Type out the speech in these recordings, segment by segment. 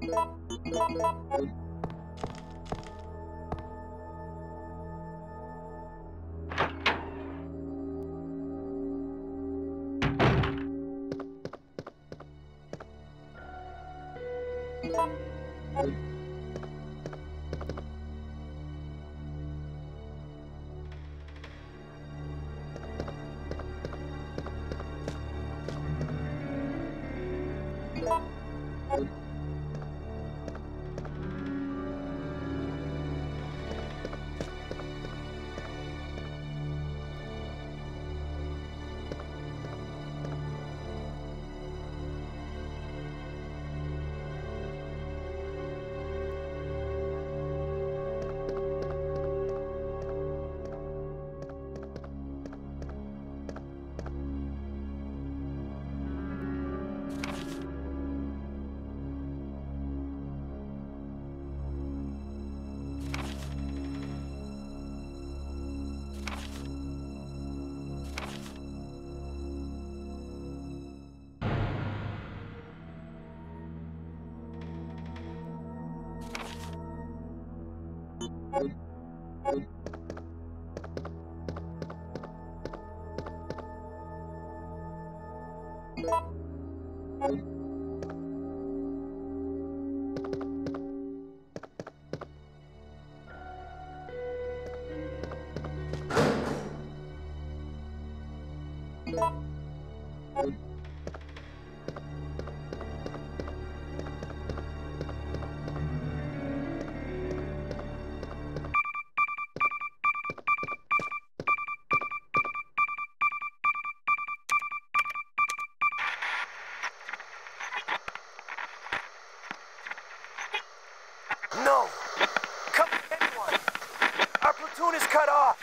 Come anyone! Platoon is cut off!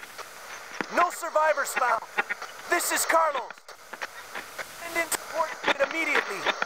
No survivors found! This is Carlos! Send in support immediately!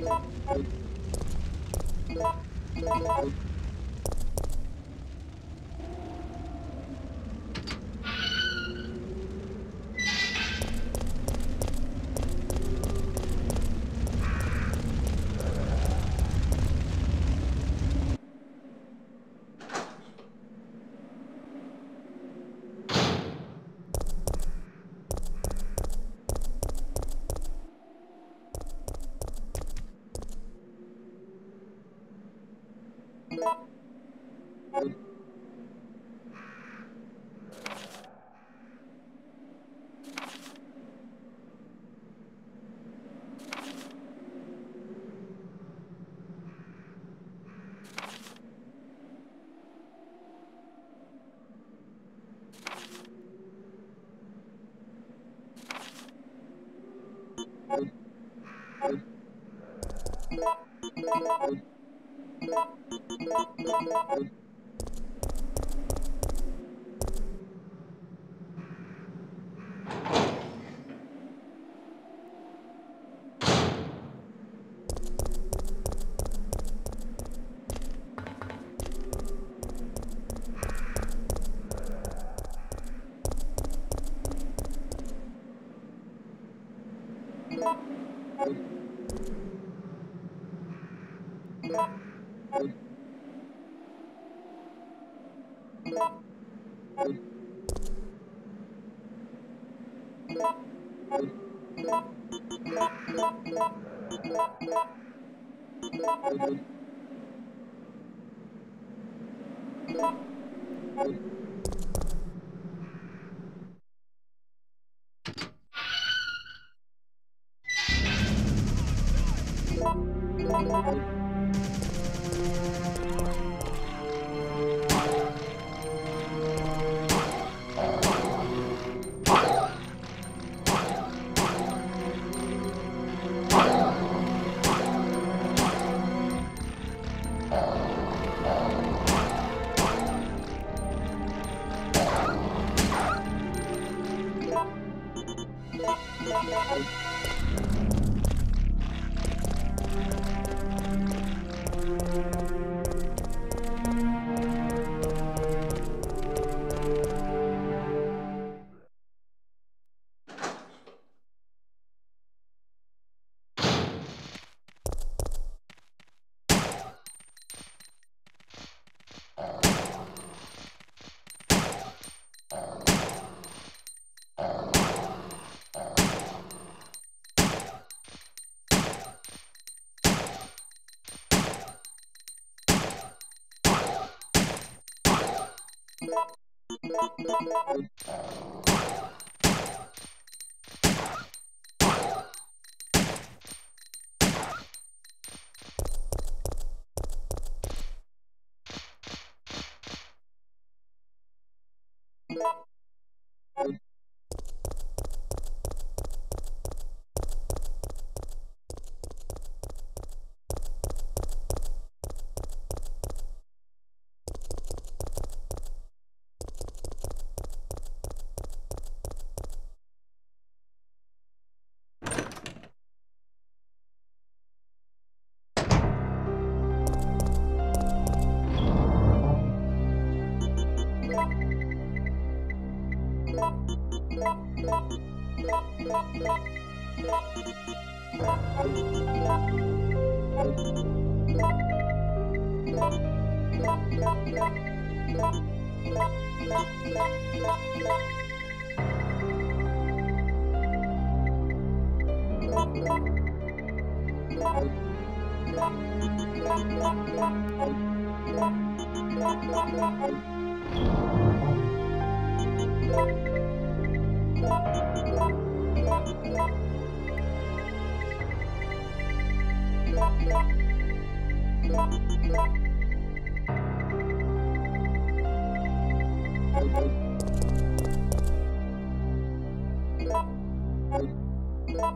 Thank you. Thank you.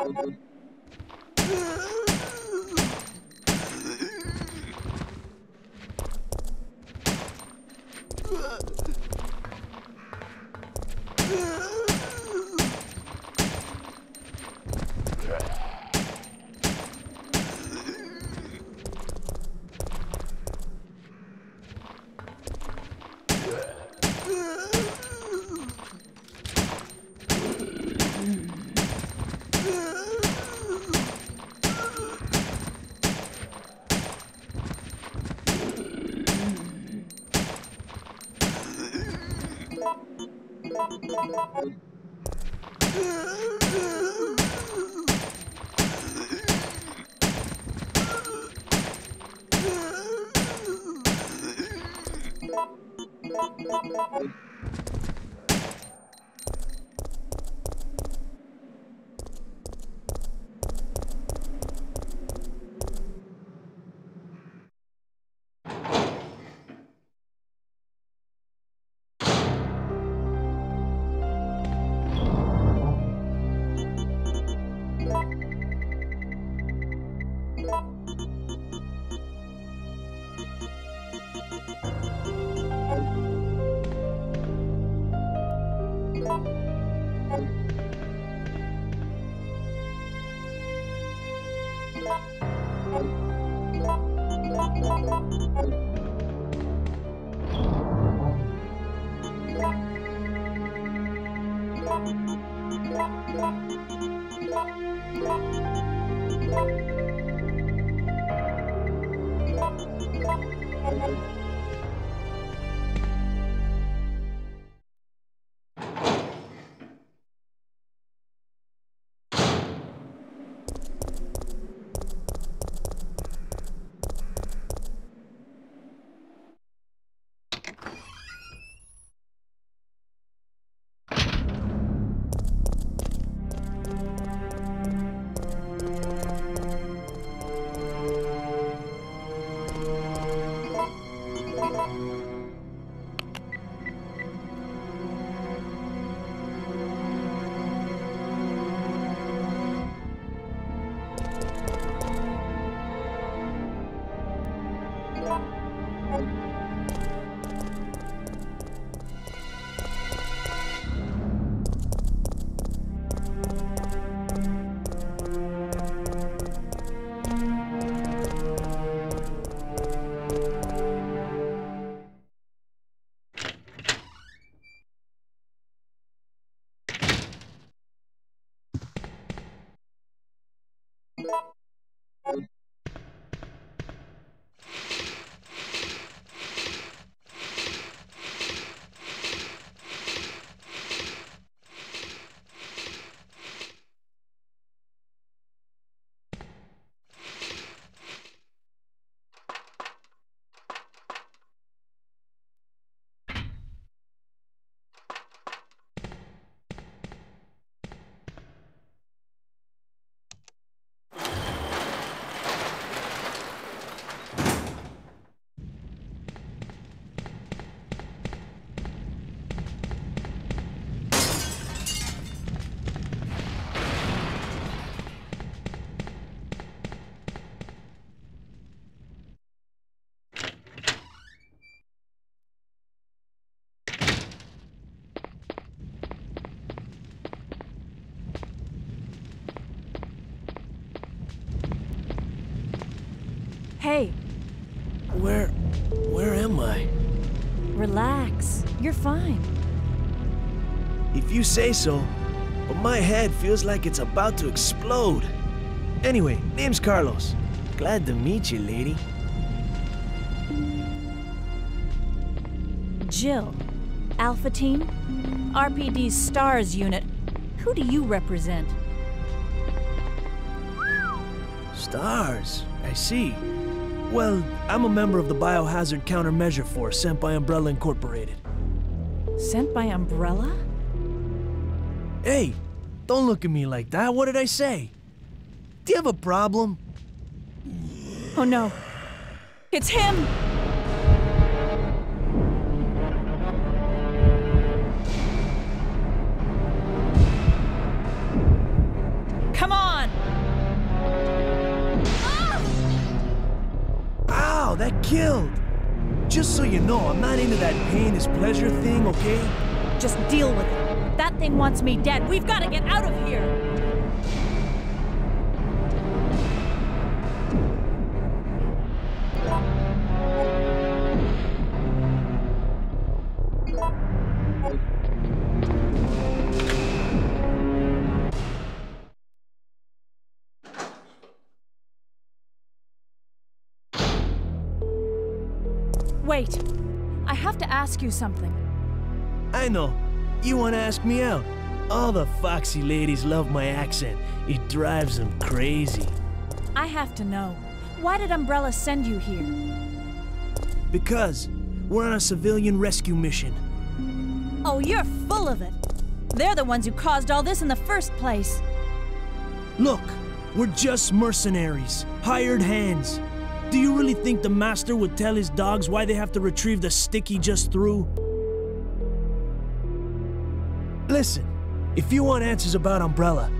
Hey, Where. Am I? Relax. You're fine. If you say so, but my head feels like it's about to explode. Anyway, name's Carlos. Glad to meet you, lady. Jill, Alpha Team, RPD's STARS unit. Who do you represent? Stars, I see. Well, I'm a member of the Biohazard Countermeasure Force sent by Umbrella Incorporated. Sent by Umbrella? Hey, don't look at me like that. What did I say? Do you have a problem? Oh no. It's him! That pain is pleasure thing, okay? Just deal with it. That thing wants me dead. We've got to get out of here. Ask you something. I know. You want to ask me out? All the foxy ladies love my accent. It drives them crazy. I have to know. Why did Umbrella send you here? Because we're on a civilian rescue mission. Oh, you're full of it. They're the ones who caused all this in the first place. Look, we're just mercenaries, hired hands. Do you really think the master would tell his dogs why they have to retrieve the stick he just threw? Listen, if you want answers about Umbrella,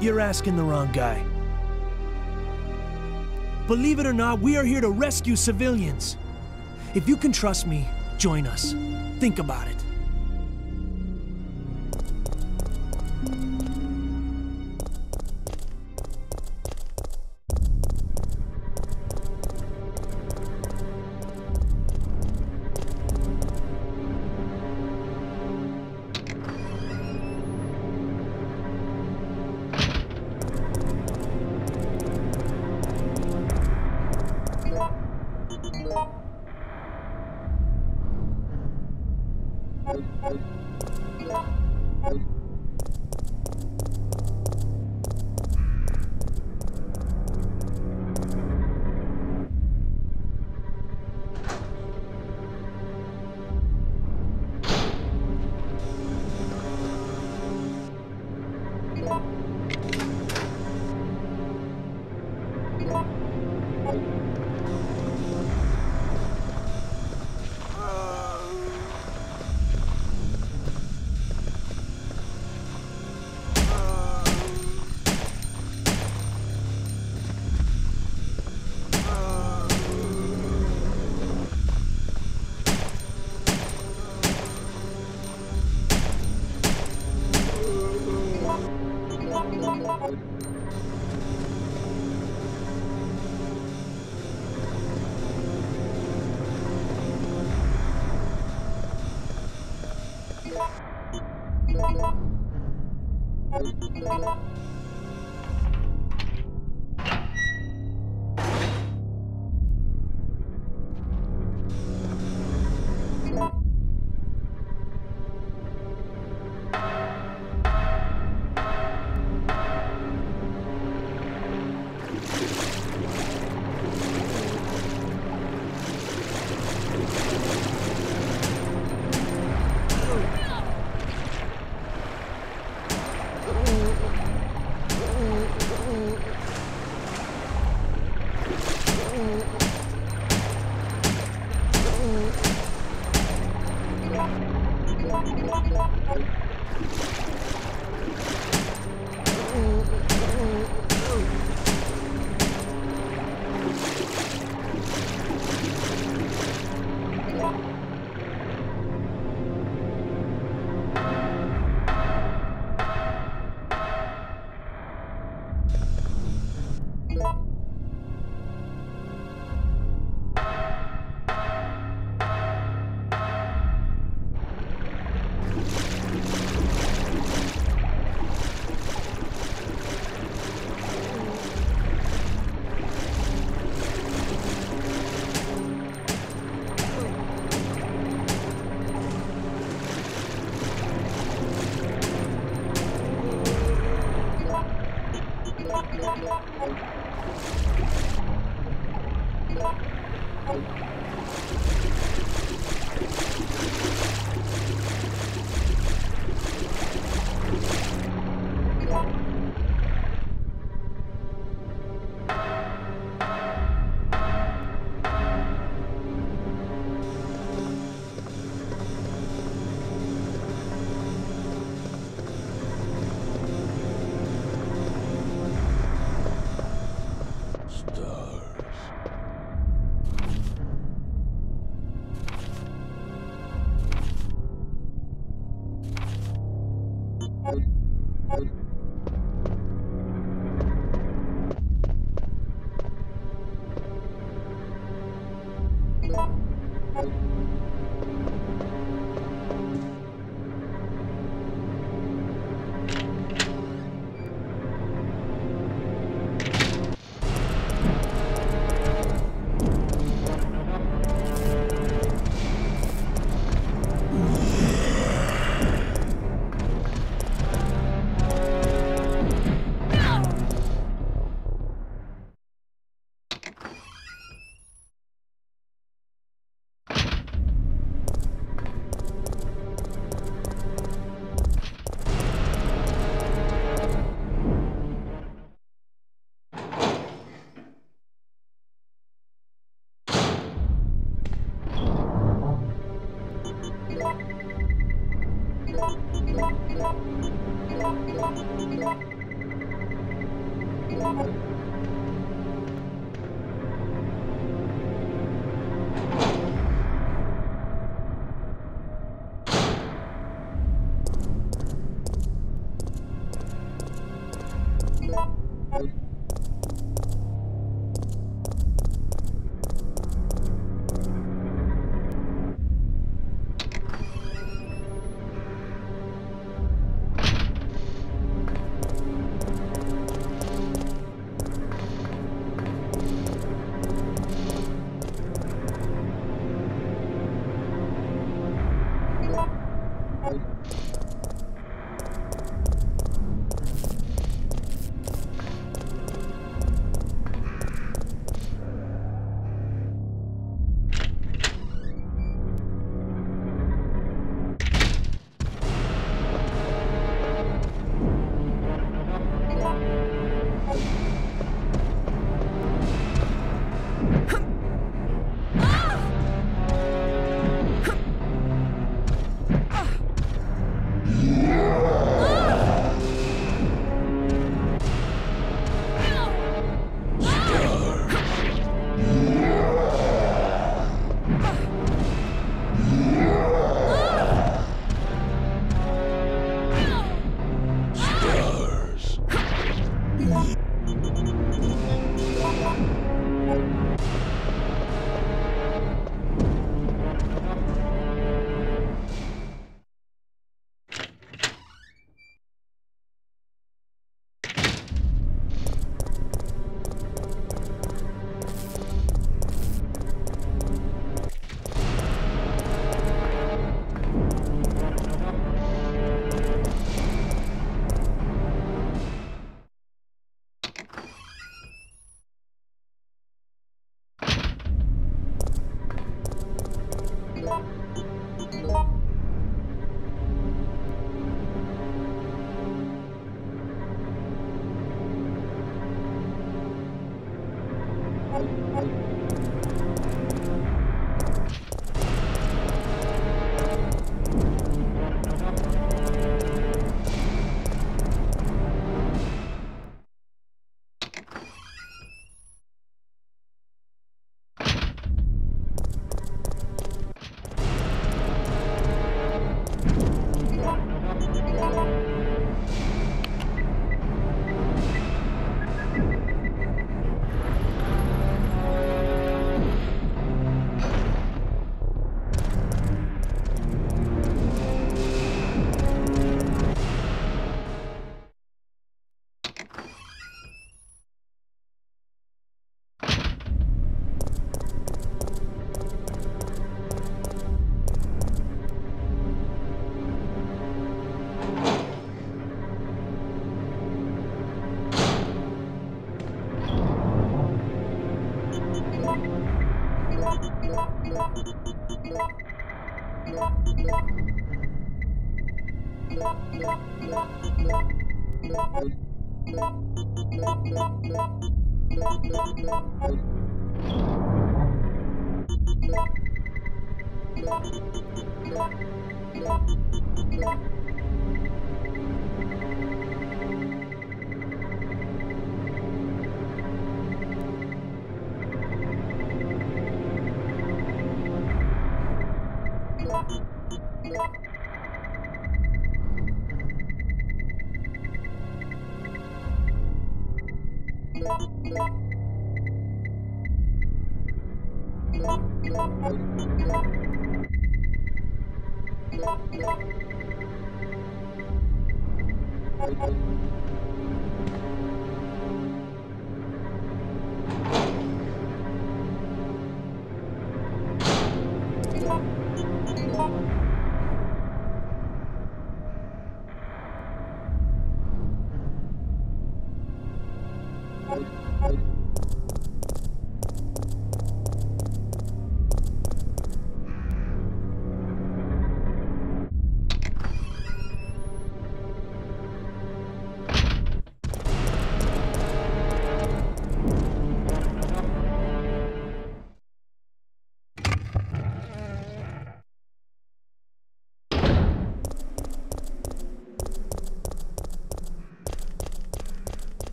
you're asking the wrong guy. Believe it or not, we are here to rescue civilians. If you can trust me, join us. Think about it.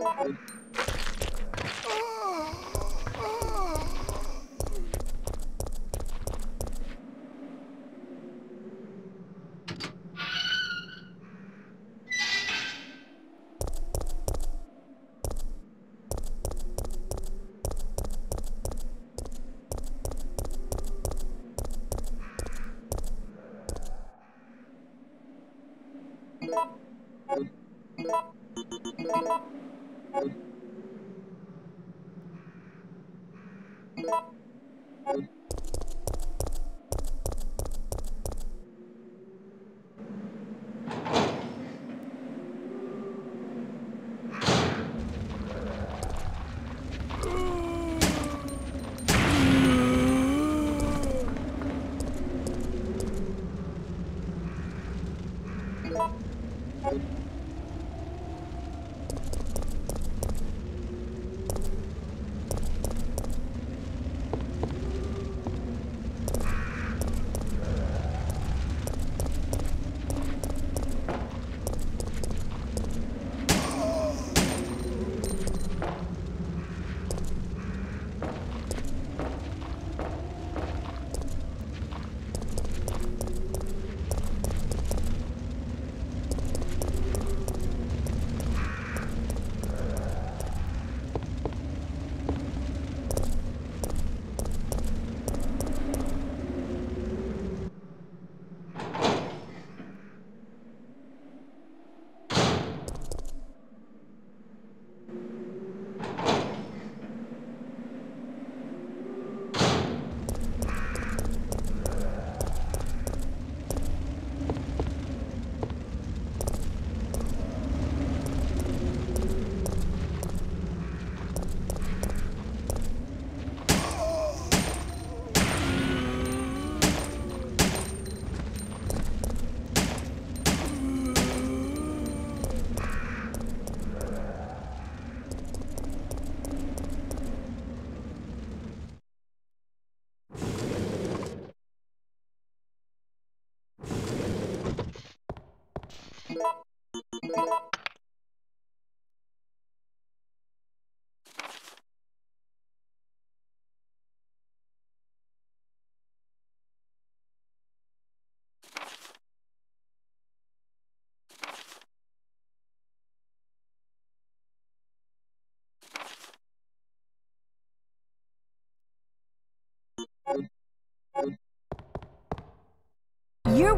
You're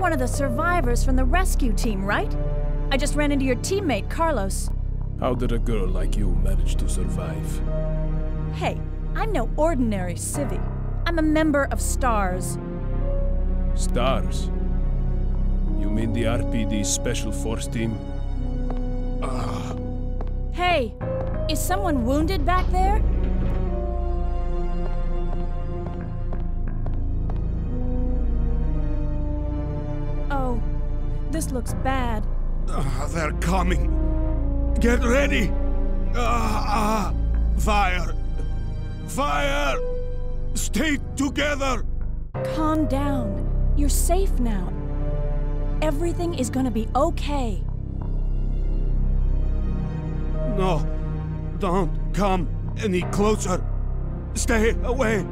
one of the survivors from the rescue team, right? I just ran into your teammate, Carlos. How did a girl like you manage to survive? Hey, I'm no ordinary civvy. I'm a member of STARS. Stars? You mean the RPD Special Force Team? Hey, is someone wounded back there? Looks bad. Ah, they're coming. Get ready. Ah, ah. Fire. Fire. Stay together. Calm down. You're safe now. Everything is gonna be okay. No. Don't come any closer. Stay away.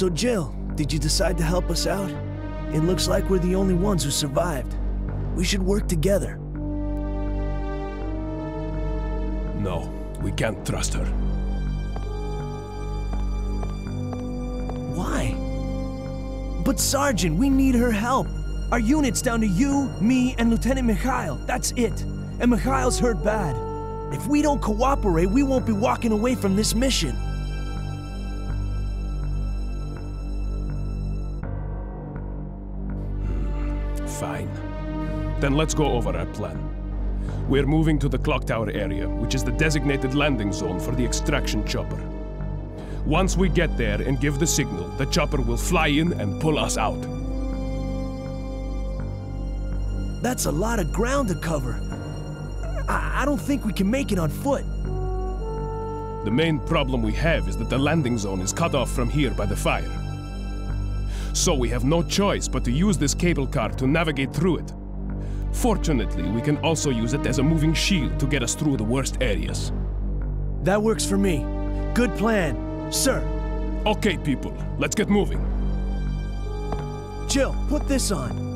So, Jill, did you decide to help us out? It looks like we're the only ones who survived. We should work together. No, we can't trust her. Why? But, Sergeant, we need her help. Our unit's down to you, me, and Lieutenant Mikhail. That's it. And Mikhail's hurt bad. If we don't cooperate, we won't be walking away from this mission. Then let's go over our plan. We're moving to the clock tower area, which is the designated landing zone for the extraction chopper. Once we get there and give the signal, the chopper will fly in and pull us out. That's a lot of ground to cover. I, I don't think we can make it on foot. The main problem we have is that the landing zone is cut off from here by the fire. So we have no choice but to use this cable car to navigate through it. Fortunately, we can also use it as a moving shield to get us through the worst areas. That works for me. Good plan. Sir, Okay, people, let's get moving. Jill, put this on.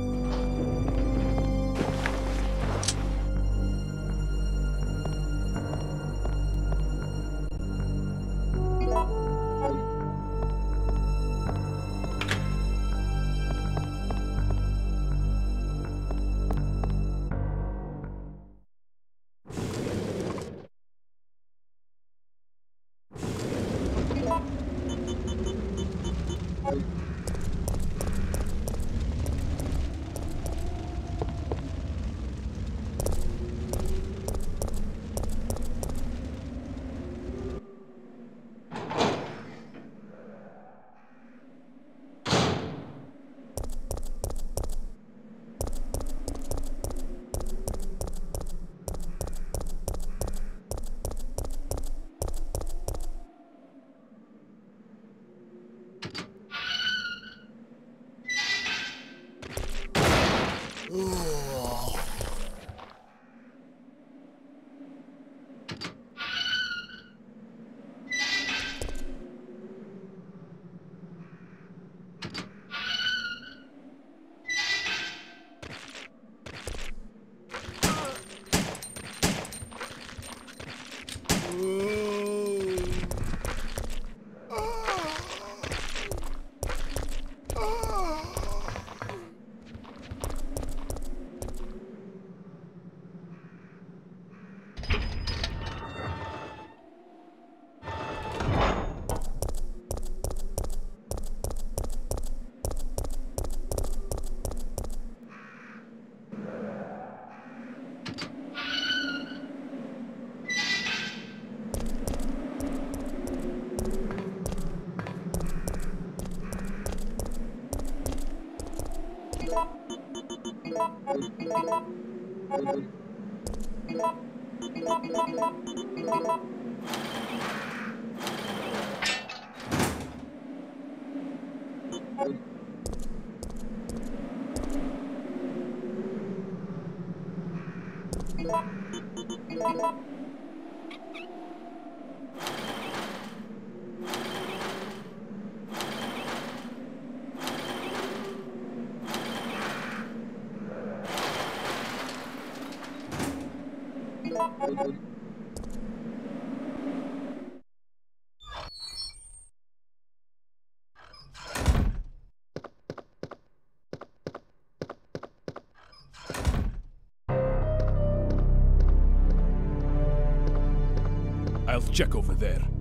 Check over there.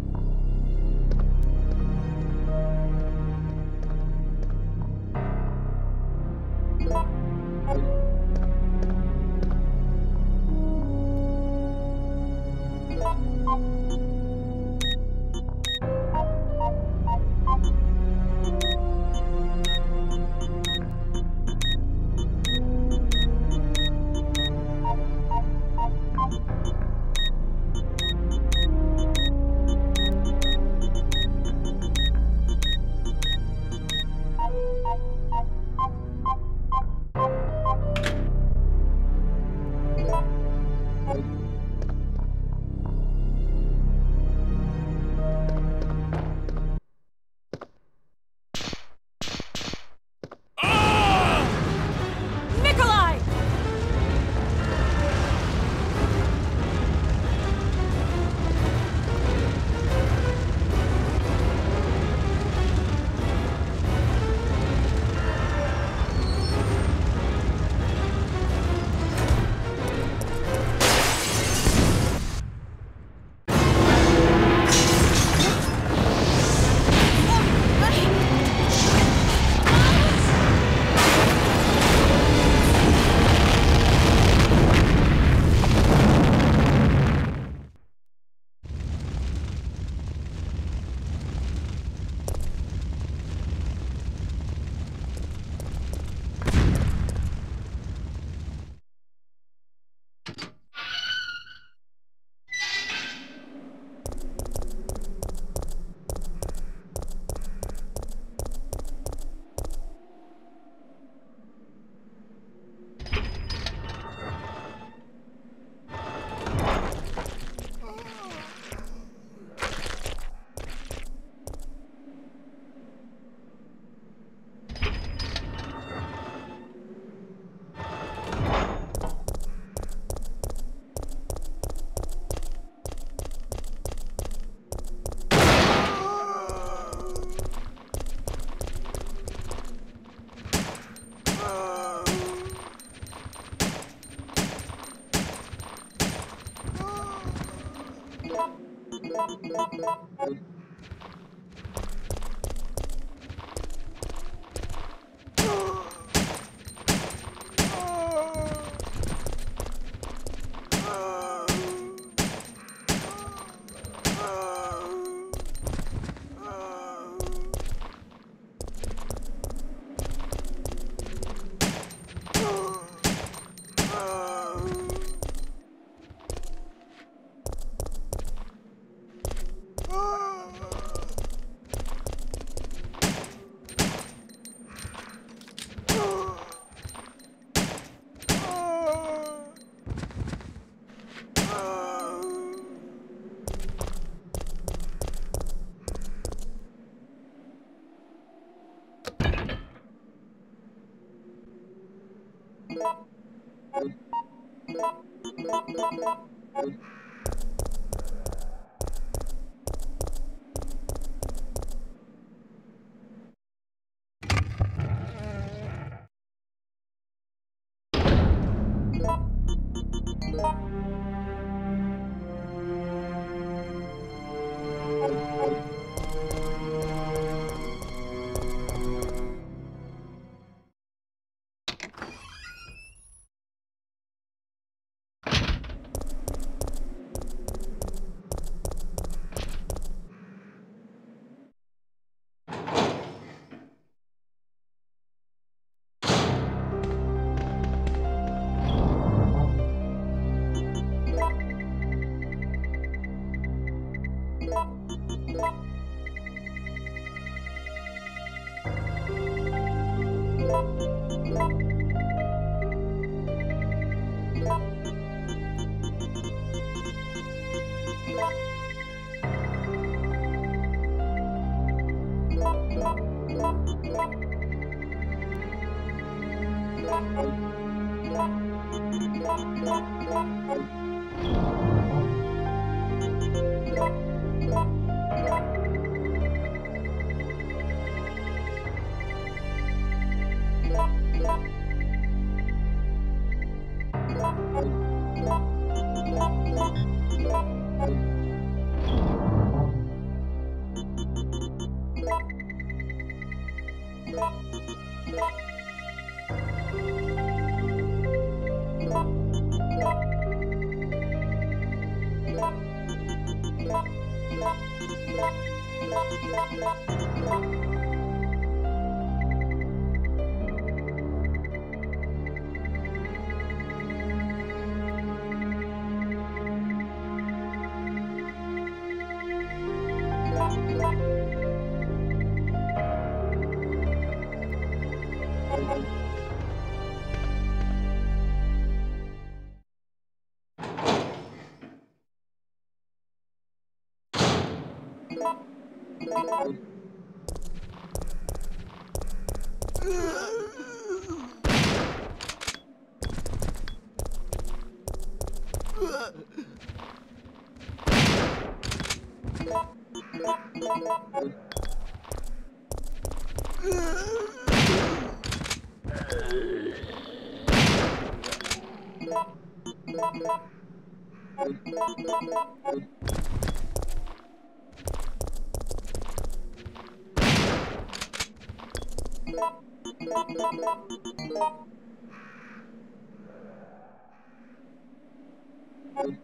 Thank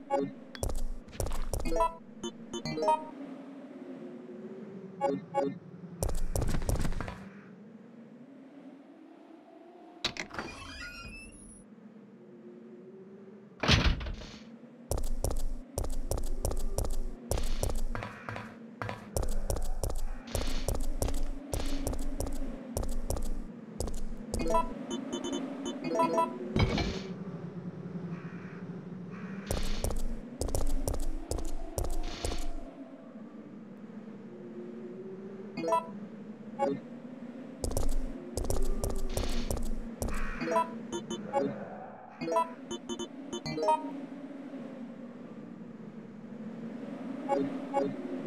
you. Thank you.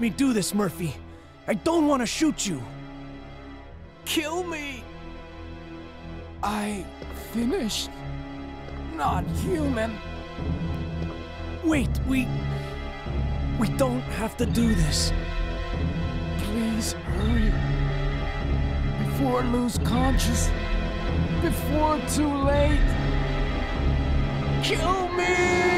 Me do this, Murphy. I don't want to shoot you. Kill me! I finished. Not human. Wait, we... We don't have to do this. Please hurry. Before I lose conscious. Before too late. Kill me!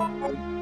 Thank